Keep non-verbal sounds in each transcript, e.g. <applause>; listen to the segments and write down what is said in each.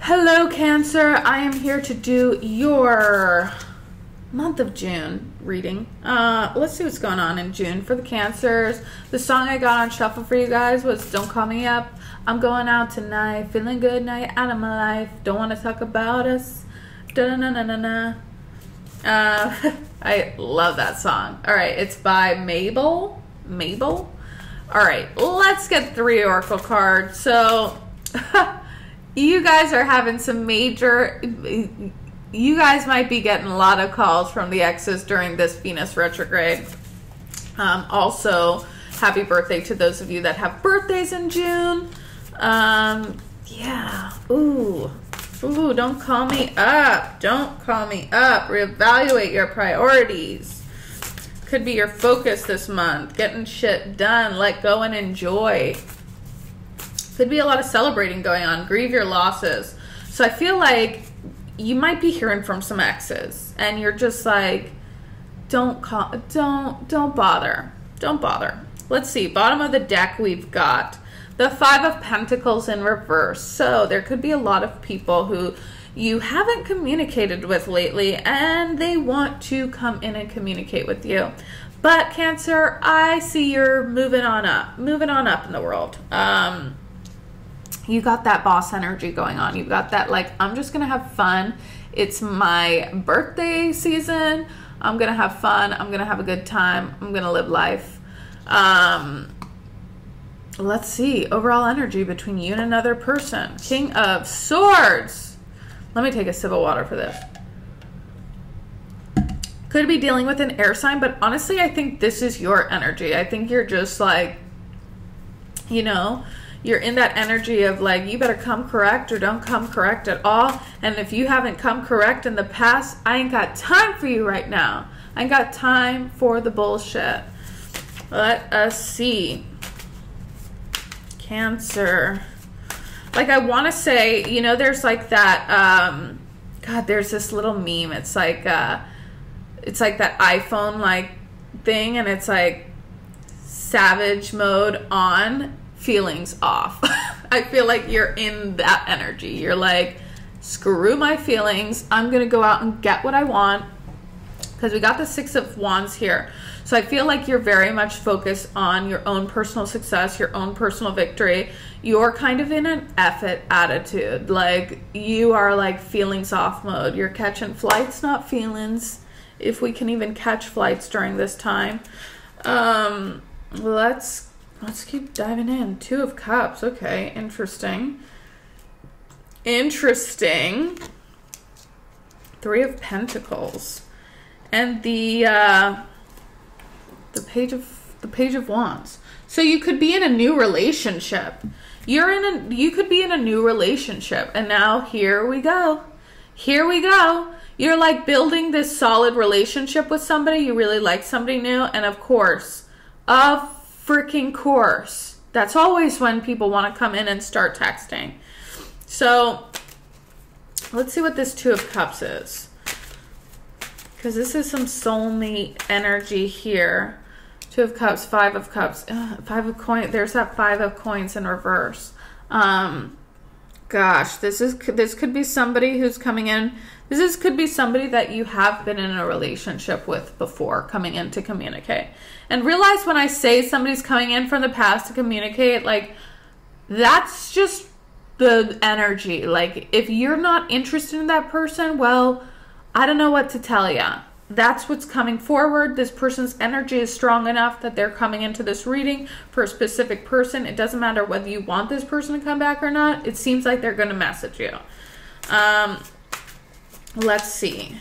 Hello, Cancer. I am here to do your month of June reading. Uh, let's see what's going on in June for the Cancers. The song I got on shuffle for you guys was "Don't Call Me Up." I'm going out tonight, feeling good, night out of my life. Don't want to talk about us. Da na na na na. Uh, <laughs> I love that song. All right, it's by Mabel. Mabel. All right, let's get three oracle cards. So. <laughs> you guys are having some major you guys might be getting a lot of calls from the exes during this venus retrograde. Um, also happy birthday to those of you that have birthdays in june. Um, yeah. Ooh. Ooh don't call me up. Don't call me up. Reevaluate your priorities. Could be your focus this month. Getting shit done. Let go and enjoy could be a lot of celebrating going on. Grieve your losses. So I feel like you might be hearing from some exes and you're just like don't call don't don't bother. Don't bother. Let's see. Bottom of the deck we've got the 5 of pentacles in reverse. So there could be a lot of people who you haven't communicated with lately and they want to come in and communicate with you. But Cancer, I see you're moving on up, moving on up in the world. Um, you got that boss energy going on. You've got that, like, I'm just going to have fun. It's my birthday season. I'm going to have fun. I'm going to have a good time. I'm going to live life. Um, let's see. Overall energy between you and another person. King of Swords. Let me take a sip of water for this. Could be dealing with an air sign, but honestly, I think this is your energy. I think you're just like, you know, you're in that energy of like you better come correct or don't come correct at all. And if you haven't come correct in the past i ain't got time for you right now. I ain't got time for the bullshit. Let us see. Cancer. Like i want to say you know there's like that um god there's this little meme. It's like uh it's like that iphone like thing and it's like savage mode on feelings off. <laughs> I feel like you're in that energy. You're like, screw my feelings. I'm going to go out and get what I want. Because we got the Six of Wands here. So I feel like you're very much focused on your own personal success, your own personal victory. You're kind of in an effort attitude. Like you are like feelings off mode. You're catching flights, not feelings. If we can even catch flights during this time. Um, let's Let's keep diving in. Two of Cups. Okay, interesting. Interesting. Three of Pentacles. And the uh the page of the page of wands. So you could be in a new relationship. You're in a you could be in a new relationship. And now here we go. Here we go. You're like building this solid relationship with somebody. You really like somebody new and of course, of freaking course. That's always when people want to come in and start texting. So let's see what this Two of Cups is. Because this is some soulmate energy here. Two of Cups, Five of Cups, Ugh, Five of Coins. There's that Five of Coins in reverse. Um, gosh, this is this could be somebody who's coming in. This is could be somebody that you have been in a relationship with before coming in to communicate. And realize when I say somebody's coming in from the past to communicate, like that's just the energy. Like if you're not interested in that person, well, I don't know what to tell you. That's what's coming forward. This person's energy is strong enough that they're coming into this reading for a specific person. It doesn't matter whether you want this person to come back or not. It seems like they're going to message you. Um, let's see.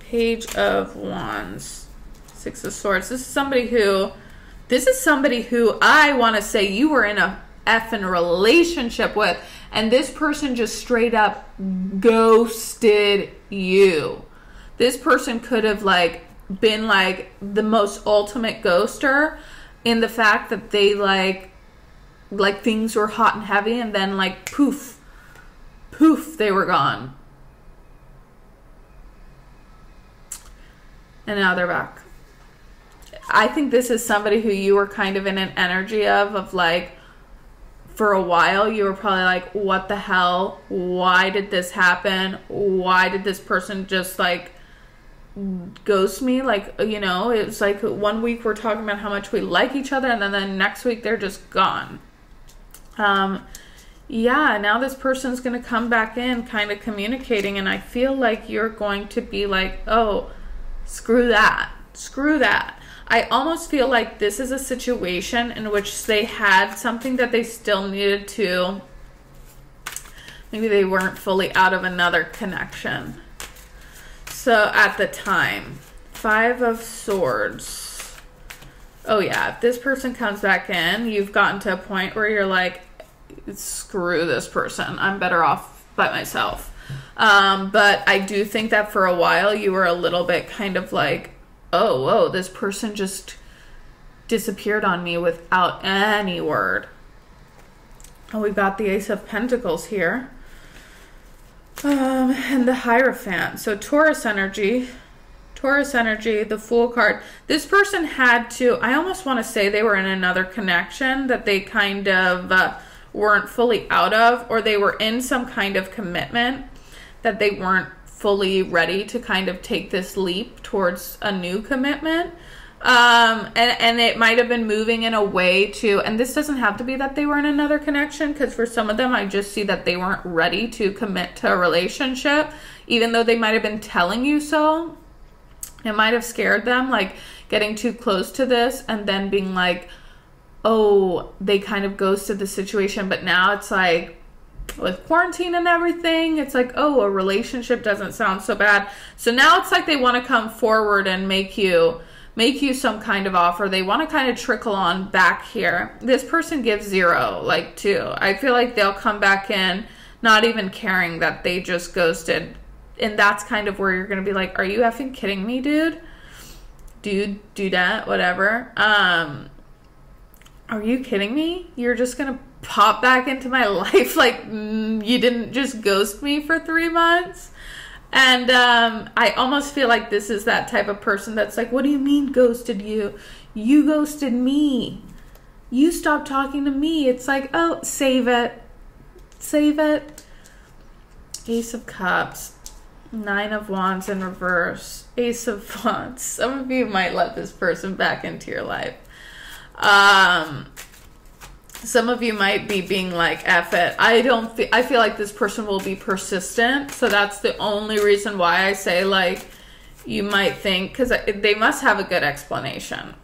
Page of Wands. Six of Swords. This is somebody who, this is somebody who I want to say you were in a effing relationship with, and this person just straight up ghosted you. This person could have like been like the most ultimate ghoster in the fact that they like like things were hot and heavy and then like poof poof they were gone and now they're back. I think this is somebody who you were kind of in an energy of, of like, for a while, you were probably like, what the hell? Why did this happen? Why did this person just like ghost me? Like, you know, it's like one week we're talking about how much we like each other, and then the next week they're just gone. Um, yeah, now this person's going to come back in kind of communicating, and I feel like you're going to be like, oh, screw that. Screw that. I almost feel like this is a situation in which they had something that they still needed to. Maybe they weren't fully out of another connection. So at the time, Five of Swords. Oh, yeah. If this person comes back in, you've gotten to a point where you're like, screw this person. I'm better off by myself. Um, but I do think that for a while you were a little bit kind of like, oh, whoa, this person just disappeared on me without any word. And we've got the Ace of Pentacles here. Um, and the Hierophant. So Taurus energy. Taurus energy, the Fool card. This person had to, I almost want to say they were in another connection that they kind of uh, weren't fully out of, or they were in some kind of commitment that they weren't fully ready to kind of take this leap towards a new commitment. Um, and, and it might have been moving in a way to, and this doesn't have to be that they were in another connection, because for some of them, I just see that they weren't ready to commit to a relationship, even though they might have been telling you so. It might have scared them, like getting too close to this and then being like, oh, they kind of ghosted the situation, but now it's like, with quarantine and everything, it's like, oh, a relationship doesn't sound so bad. So now it's like they want to come forward and make you make you some kind of offer. They want to kind of trickle on back here. This person gives zero, like two. I feel like they'll come back in not even caring that they just ghosted. And that's kind of where you're to be like, are you effing kidding me, dude? Dude, do that, whatever. Um, are you kidding me? You're just to pop back into my <laughs> life like mm, you didn't just ghost me for three months? And um, i almost feel like this is that type of person that's like what do you mean ghosted you? You ghosted me. You stopped talking to me. It's like oh save it. Save it. Ace of cups nine of wands in reverse ace of wands <laughs> some of you might let this person back into your life um some of you might be being like F it. I don't feel I feel like this person will be persistent. So that's the only reason why I say like you might think cuz they must have a good explanation.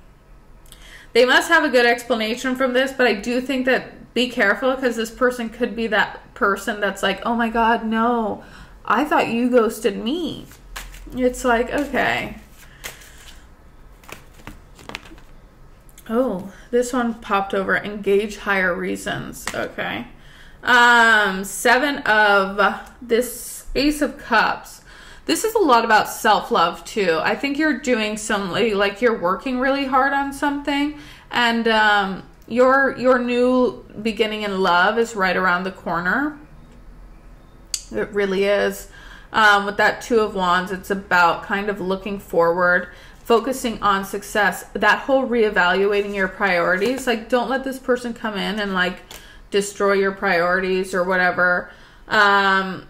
They must have a good explanation from this, but I do think that be careful because this person could be that person that's like, "Oh my god, no. I thought you ghosted me." It's like, okay. Oh, this one popped over. Engage higher reasons. Okay. Um, seven of this Ace of Cups. This is a lot about self love too. I think you're doing some like you're working really hard on something, and um, your your new beginning in love is right around the corner. It really is. Um, with that Two of Wands, it's about kind of looking forward focusing on success, that whole reevaluating your priorities, like don't let this person come in and like destroy your priorities or whatever. Um,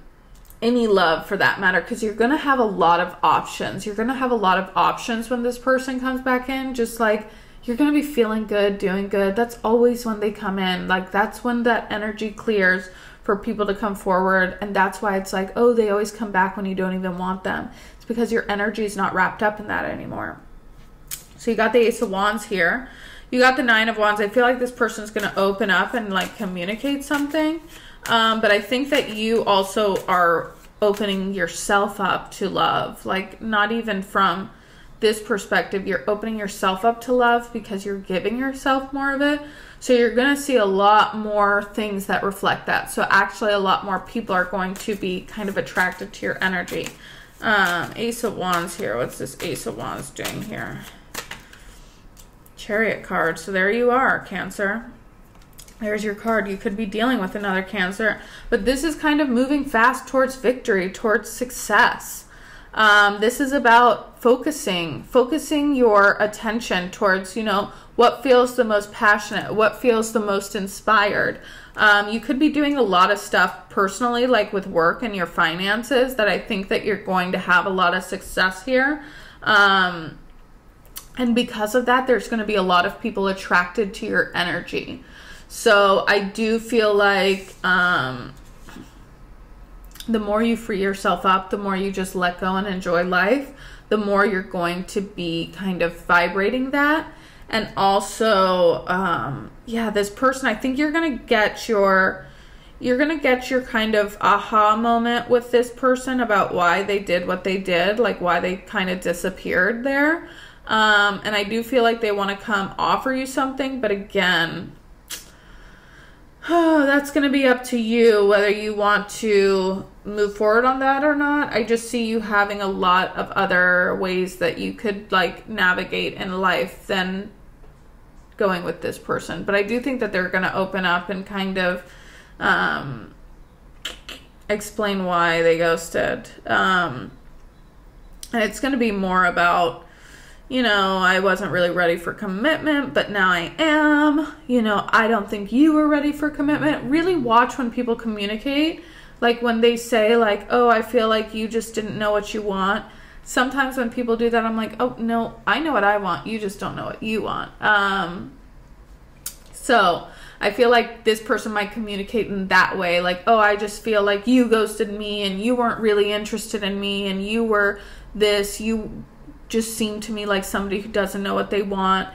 any love for that matter, because you're gonna have a lot of options. You're gonna have a lot of options when this person comes back in. Just like you're gonna be feeling good, doing good. That's always when they come in. Like that's when that energy clears for people to come forward. And that's why it's like, oh, they always come back when you don't even want them It's because your energy is not wrapped up in that anymore. So you got the Ace of Wands here. You got the Nine of Wands. I feel like this person's going to open up and like communicate something. Um, but I think that you also are opening yourself up to love. Like not even from this perspective, you're opening yourself up to love because you're giving yourself more of it. So you're going to see a lot more things that reflect that. So actually a lot more people are going to be kind of attracted to your energy. Um, Ace of Wands here. What's this Ace of Wands doing here? Chariot card. So there you are, Cancer. There's your card. You could be dealing with another Cancer. But this is kind of moving fast towards victory, towards success. Um, this is about focusing, focusing your attention towards, you know, what feels the most passionate, what feels the most inspired. Um, you could be doing a lot of stuff personally, like with work and your finances, that I think that you're going to have a lot of success here. Um, and because of that, there's going to be a lot of people attracted to your energy. So I do feel like um, the more you free yourself up, the more you just let go and enjoy life, the more you're going to be kind of vibrating that. And also, um, yeah, this person, I think you're gonna get your you're gonna get your kind of aha moment with this person about why they did what they did, like why they kind of disappeared there. Um, and I do feel like they want to come offer you something, but again, oh, <sighs> that's going to be up to you whether you want to move forward on that or not. I just see you having a lot of other ways that you could like navigate in life than going with this person. But I do think that they're going to open up and kind of um, explain why they ghosted. Um, and it's going to be more about you know, I wasn't really ready for commitment, but now I am. You know, I don't think you were ready for commitment. Really watch when people communicate. Like when they say, like, oh, I feel like you just didn't know what you want. Sometimes when people do that, I'm like, oh, no, I know what I want. You just don't know what you want. Um, so I feel like this person might communicate in that way. Like, oh, I just feel like you ghosted me and you weren't really interested in me and you were this, you just seem to me like somebody who doesn't know what they want.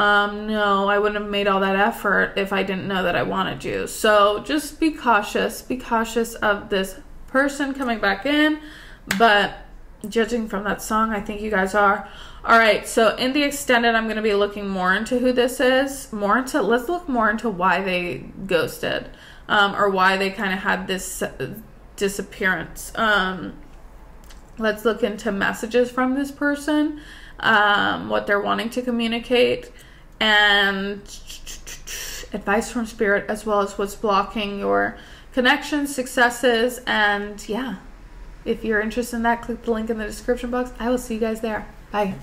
Um, no, I wouldn't have made all that effort if I didn't know that I wanted you. So just be cautious. Be cautious of this person coming back in. But judging from that song, I think you guys are. All right, so in the extended, I'm going to be looking more into who this is. More into, let's look more into why they ghosted um, or why they kind of had this disappearance. Um, Let's look into messages from this person, um, what they're wanting to communicate, and advice from spirit, as well as what's blocking your connections, successes, and yeah. If you're interested in that, click the link in the description box. I will see you guys there. Bye.